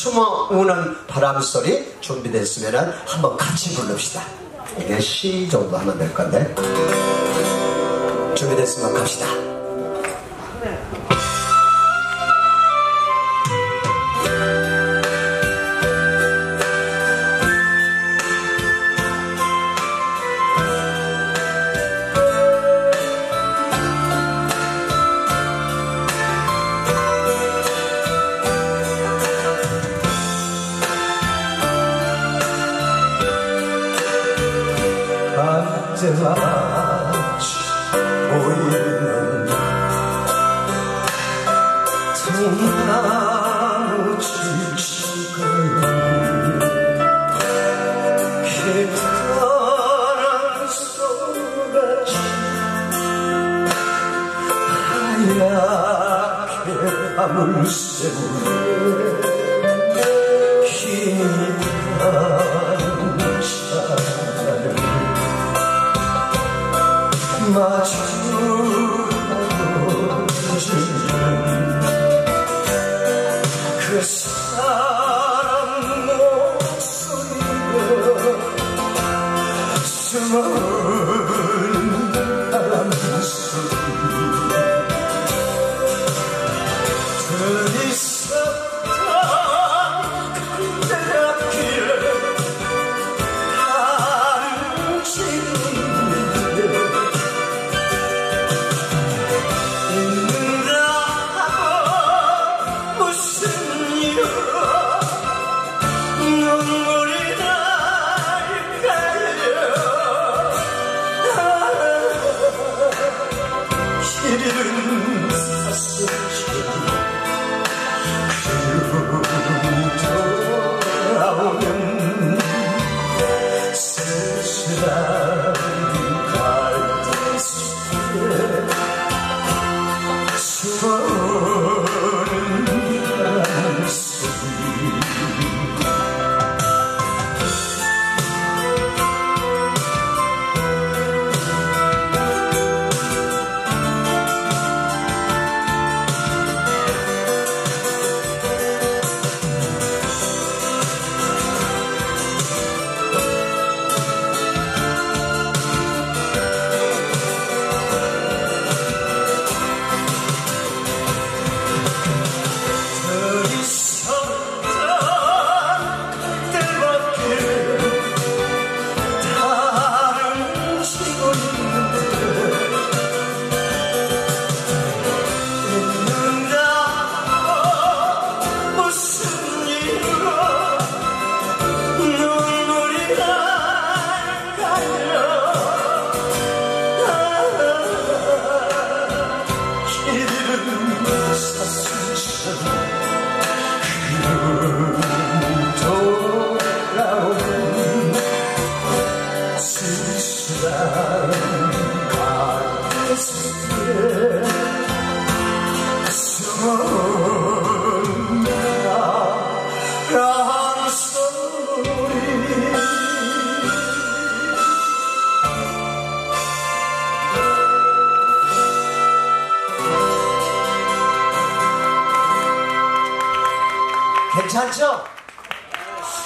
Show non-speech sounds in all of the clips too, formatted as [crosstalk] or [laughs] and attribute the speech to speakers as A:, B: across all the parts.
A: 숨어 우는 바람 소리 준비됐으면 한번 같이 부릅시다. 이게 시 정도 하면 될 건데. 준비됐으면 갑시다.
B: 하얗게 밤을 새우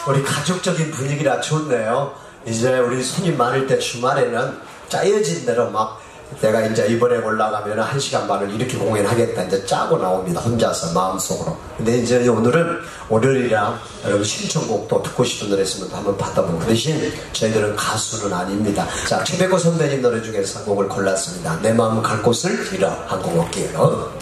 A: 우리 가족적인 분위기라 좋네요. 이제 우리 손님 많을 때 주말에는 짜여진 대로 막 내가 이제 이번에 올라가면 한 시간 반을 이렇게 공연하겠다 이제 짜고 나옵니다. 혼자서 마음속으로. 근데 이제 오늘은 월요일이라 여러분 신청곡도 듣고 싶은 노래 있으면 또 한번 받아보고 그 대신 저희들은 가수는 아닙니다. 자, 최백호 선배님 노래 중에서 한 곡을 골랐습니다. 내 마음 갈 곳을 잃어 한 곡 올게요.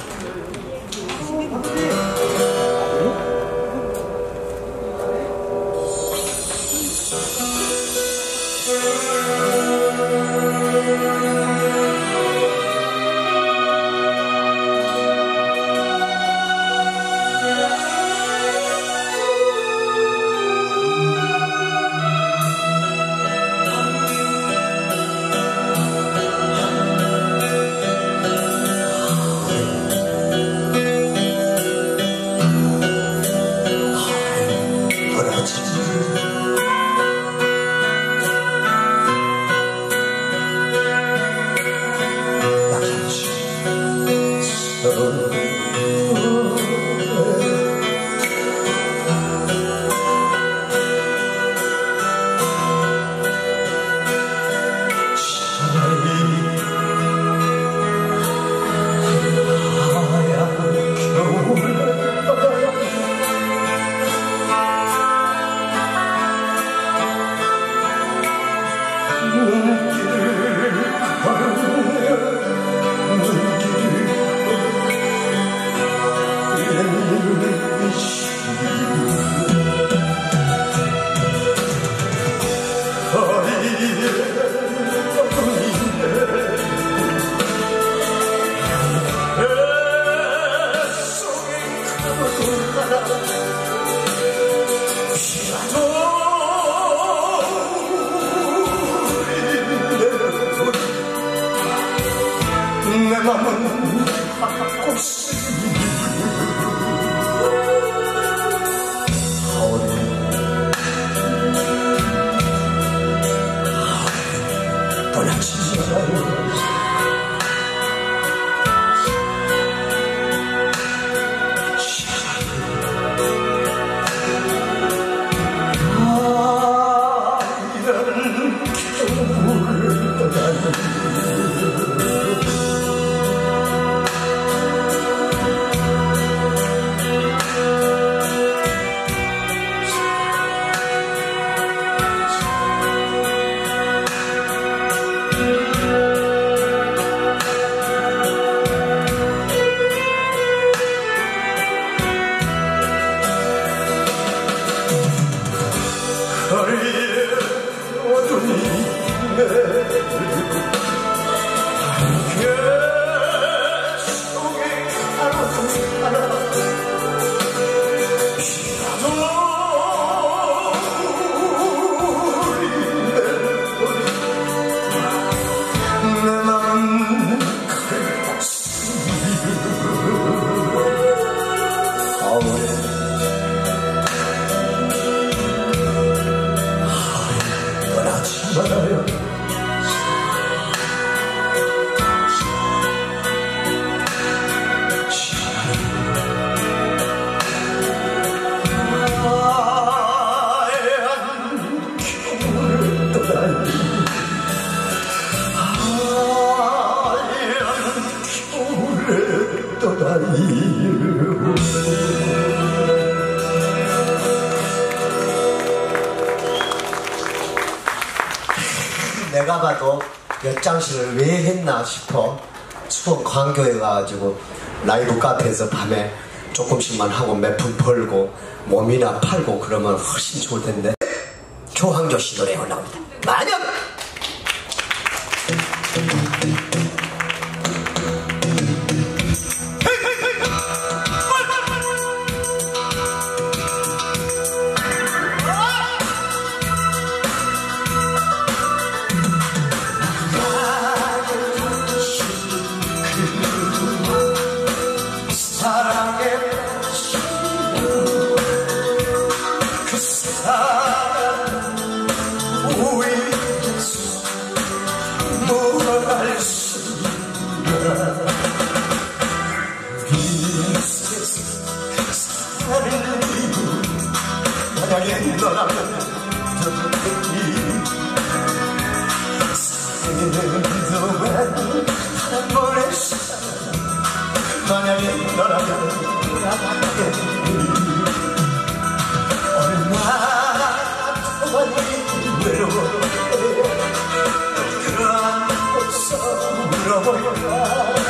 A: Yes. [laughs] 내가 봐도 엿장실을 왜 했나 싶어 추억 광교에 가가지고 라이브 카페에서 밤에 조금씩만 하고 몇 푼 벌고 몸이나 팔고 그러면 훨씬 좋을 텐데. 조항조 씨 노래 올라옵니다. 만약
B: 그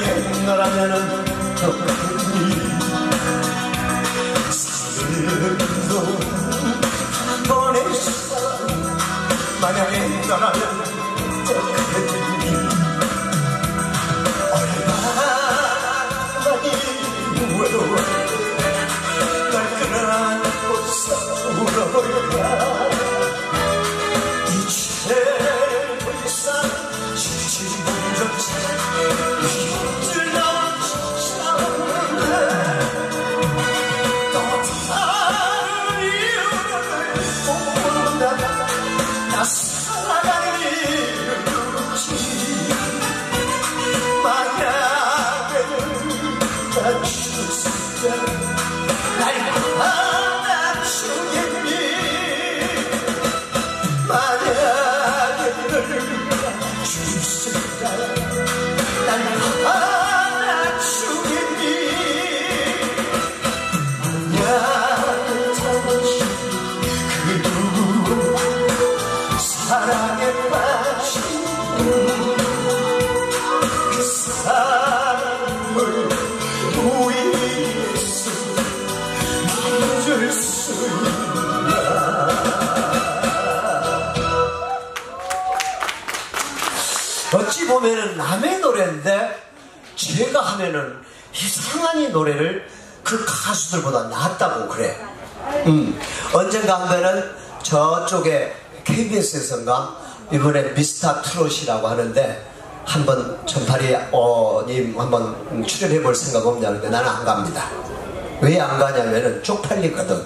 B: 만약에 너라면은 더욱이 사랑도 한 번의 사랑 만약에 너라면 더욱이 얼마나 많이 외로워 날 끌어안고 서 울어볼까
A: 남의 노래인데 제가 하면은 이상한 이 노래를 그 가수들보다 낫다고 그래. 음, 언젠가 하면은 저쪽에 KBS에서인가 이번에 미스터 트롯이라고 하는데 한번 전파리 어님 한번 출연해 볼 생각 없냐는데 나는 안 갑니다. 왜 안 가냐면은 쪽팔리거든.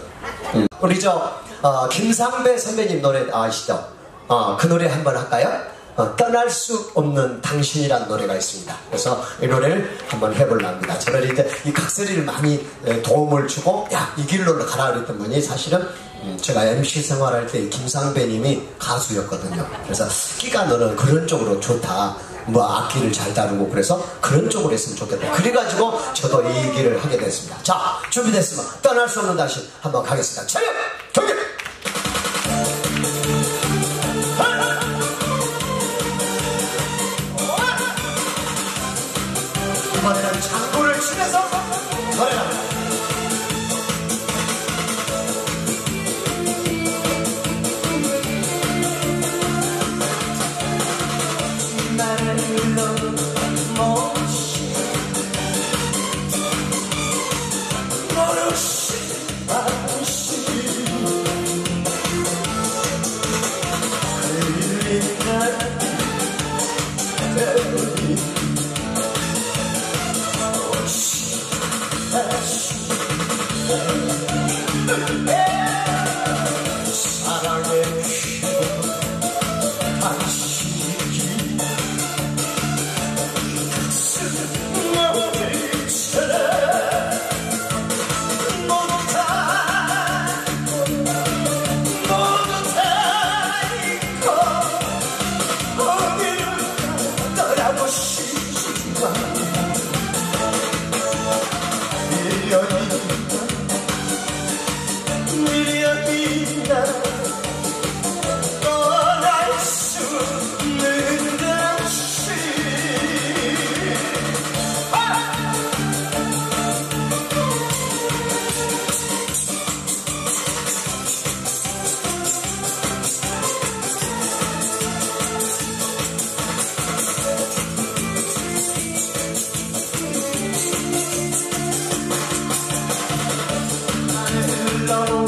A: 음. 우리 저 어, 김상배 선배님 노래 아시죠? 어, 그 노래 한번 할까요? 어, 떠날 수 없는 당신이란 노래가 있습니다. 그래서 이 노래를 한번 해보려 합니다. 저는 이제 이 각설이를 많이 도움을 주고, 야, 이 길로 가라 그랬던 분이 사실은 음, 제가 MC 생활할 때 김상배님이 가수였거든요. 그래서 끼가 너는 그런 쪽으로 좋다. 뭐 악기를 잘 다루고 그래서 그런 쪽으로 했으면 좋겠다. 그래가지고 저도 이 길을 하게 됐습니다. 자, 준비됐으면 떠날 수 없는 당신 한번 가겠습니다. 차렷! alone.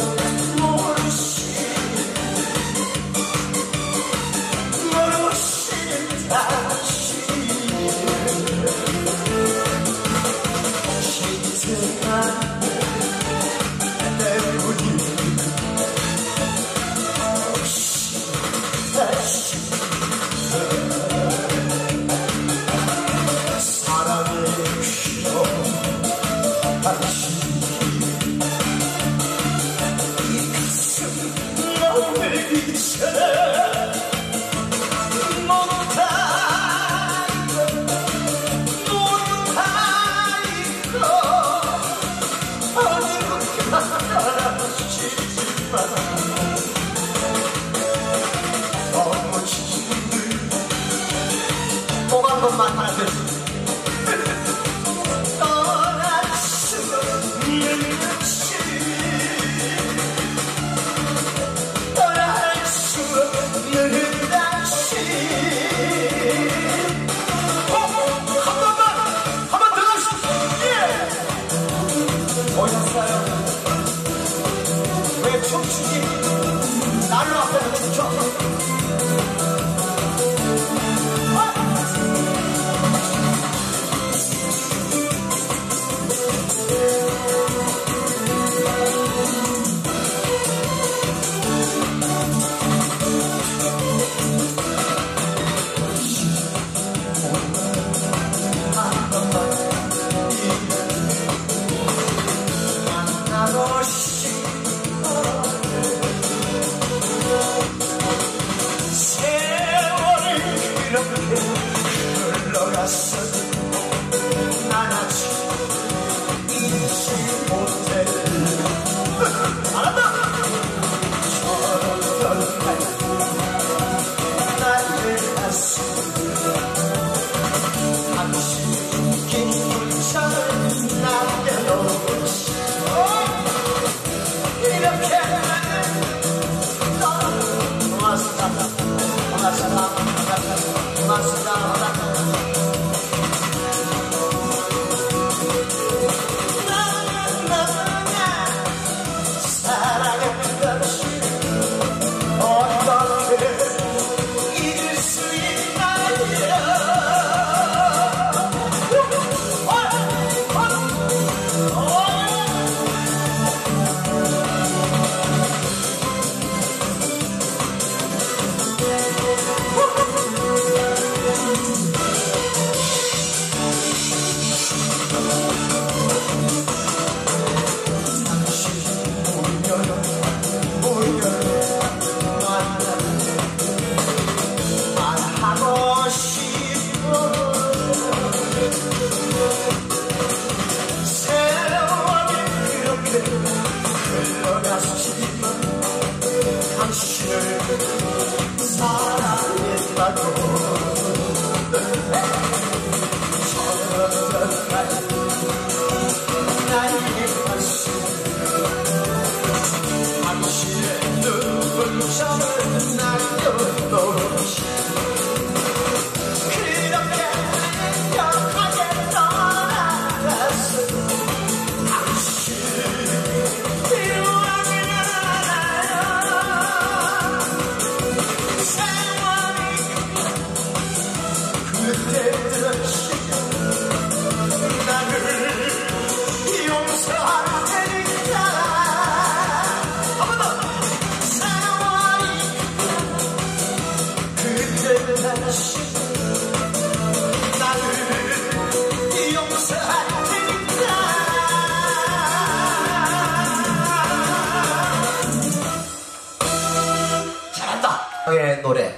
A: 노래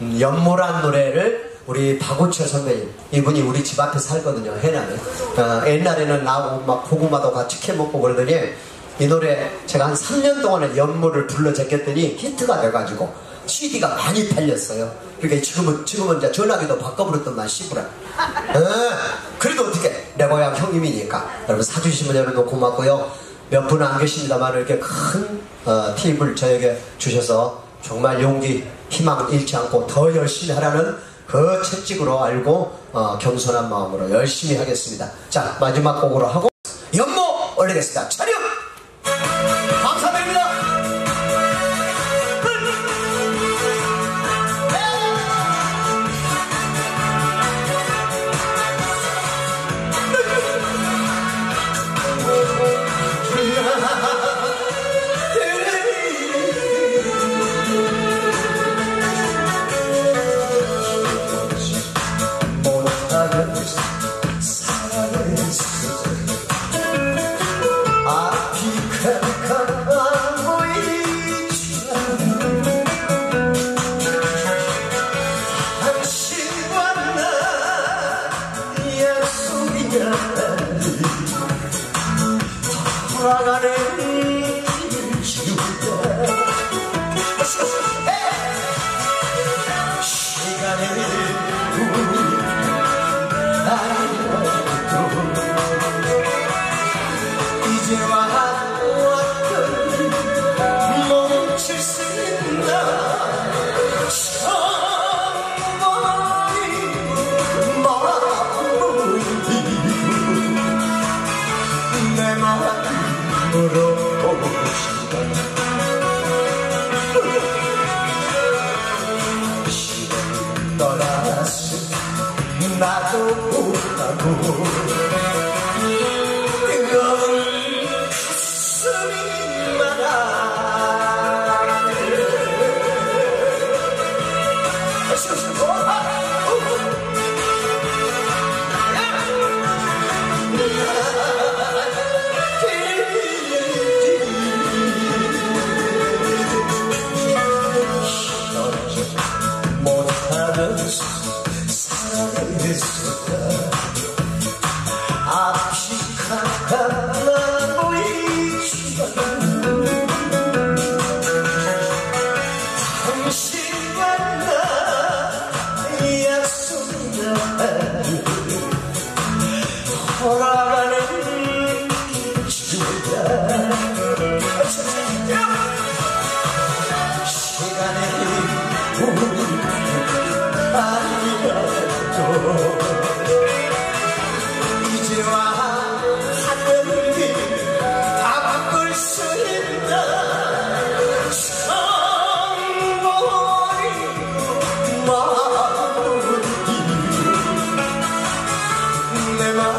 A: 음, 연모란 노래를 우리 박우철 선배님 이분이 우리 집 앞에 살거든요 해남에. 어, 옛날에는 나하고 막 고구마도 같이 캐먹고 그러더니 이 노래 제가 한 3년 동안에 연모를 불러 제꼈더니 히트가 돼가지고 CD가 많이 팔렸어요. 그러니까 지금은 지금은 이제 전화기도 바꿔버렸던만 씨부라. 어, 그래도 어떻게 내 고향 형님이니까. 여러분 사주시면 여러분 고맙고요. 몇 분은 안 계십니다만 이렇게 큰 어, 팁을 저에게 주셔서 정말 용기, 희망 잃지 않고 더 열심히 하라는 그 채찍으로 알고 어, 겸손한 마음으로 열심히 하겠습니다. 자 마지막 곡으로 하고 연모 올리겠습니다. 차렷!
B: amor 내 마음